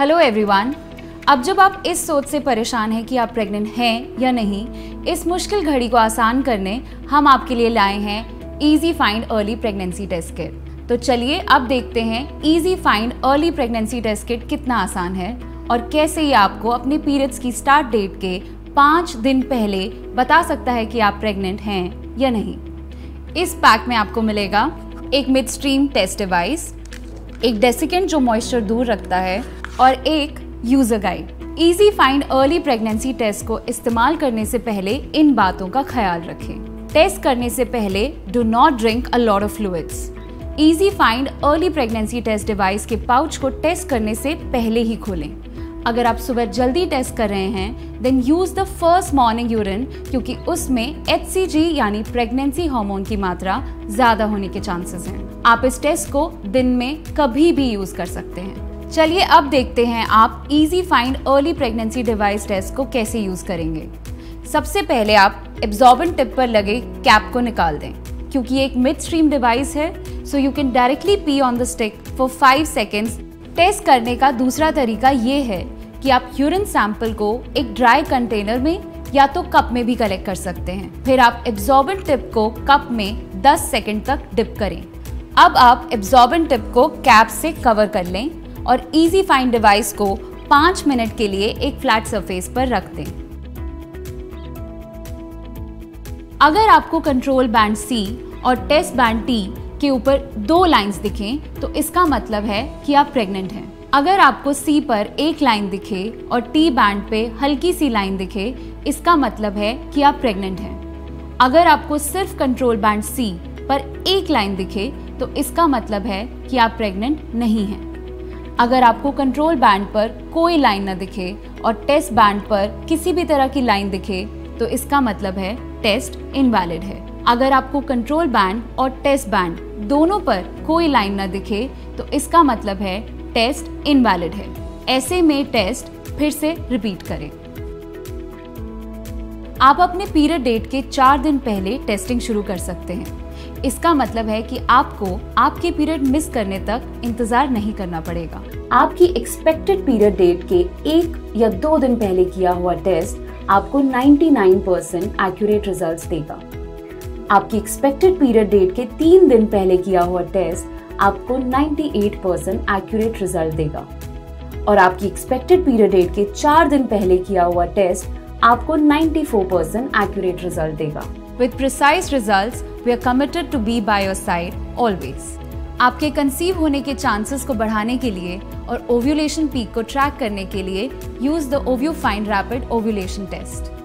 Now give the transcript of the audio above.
Hello everyone अब जब आप इस सोच से परेशान हैं कि आप प्रेग्नेंट हैं या नहीं, इस मुश्किल घड़ी को आसान करने हम आपके लिए लाए हैं easy find early pregnancy test kit तो चलिए अब देखते हैं easy find early pregnancy test kit कितना आसान है और कैसे ये आपको अपने पीरियड्स की स्टार्ट डेट के पाँच दिन पहले बता सकता है कि आप प्रेग्नेंट हैं या नहीं। इस पैक में आपको मिलेगा एक मिड स्ट्रीम टेस्ट डिवाइस एक डेसिकेंट जो मॉइस्चर दूर रखता है और एक user guide easy find early pregnancy test को इस्तेमाल करने से पहले इन बातों का ख्याल रखें. टेस्ट करने से पहले do not drink a lot of fluids easy find early pregnancy test device के पाउच को टेस्ट करने से पहले ही खोलें. अगर आप सुबह जल्दी टेस्ट कर रहे हैं then use the first morning urine क्योंकि उसमें एचसीजी यानी प्रेगनेंसी हार्मोन की मात्रा ज़्यादा होने के चांसेस हैं। आप इस टेस्ट को दिन में कभी भी यूज़ कर सकते हैं। चलिए अब देखते हैं आप easy find early pregnancy device test को कैसे यूज़ करेंगे। सबसे पहले आप एब्जॉर्बेंट टिप पर लगे कैप को निकाल दें, क्योंकि एक मिड स्ट्रीम डिवाइस है so you can directly pee on the stick for five seconds test करने का दूसरा तरीका ये है कि आप यूरिन सैंपल को एक ड्राई कंटेनर में या तो कप में भी कलेक्ट कर सकते हैं। फिर आप एब्जॉर्बेंट टिप को कप में 10 सेकंड तक डिप करें। अब आप एब्जॉर्बेंट टिप को कैप से कवर कर लें और इजी फाइंड डिवाइस को पाँच मिनट के लिए एक फ्लैट सरफेस पर रख दें। अगर आपको कंट्रोल बैंड सी और टेस्ट बैंड टी के ऊपर दो लाइंस दिखें तो इसका मतलब है कि आप प्रेग्नेंट हैं। अगर आपको सी पर एक लाइन दिखे और टी बैंड पे हल्की सी लाइन दिखे, इसका मतलब है कि आप प्रेग्नेंट हैं। अगर आपको सिर्फ़ कंट्रोल बैंड सी पर एक लाइन दिखे तो इसका मतलब है कि आप प्रेग्नेंट नहीं हैं। अगर आपको कंट्रोल बैंड पर कोई लाइन न दिखे और टेस्ट बैंड पर किसी भी तरह की लाइन दिखे तो इसका मतलब है टेस्ट इनवैलिड है। अगर आपको कंट्रोल बैंड और टेस्ट बैंड दोनों पर कोई लाइन न दिखे तो इसका मतलब है टेस्ट इनवैलिड है। ऐसे में टेस्ट फिर से रिपीट करें। आप अपने पीरियड डेट के चार दिन पहले टेस्टिंग शुरू कर सकते हैं। इसका मतलब है कि आपको आपके पीरियड मिस करने तक इंतज़ार नहीं करना पड़ेगा। आपकी एक्सपेक्टेड पीरियड डेट के एक या दो दिन पहले किया हुआ टेस्ट आपको 99 परसेंट एक्यूरेट रिज़ल्ट देगा। आपकी एक्सपेक्टेड पीरियड डेट के तीन दिन पहले किया हुआ टेस्ट आपको 98 परसेंट एक्यूरेट रिज़ल्ट देगा। और आपकी एक्सपेक्टेड पीरियड डेट के चार दिन पहले किया हुआ टेस्ट आपको 94% परसेंट एक्यूरेट रिज़ल्ट देगा। With precise results we are committed to be by your side always आपके कंसीव होने के चांसेस को बढ़ाने के लिए और ओव्यूलेशन पीक को ट्रैक करने के लिए use the Ovu find rapid ovulation test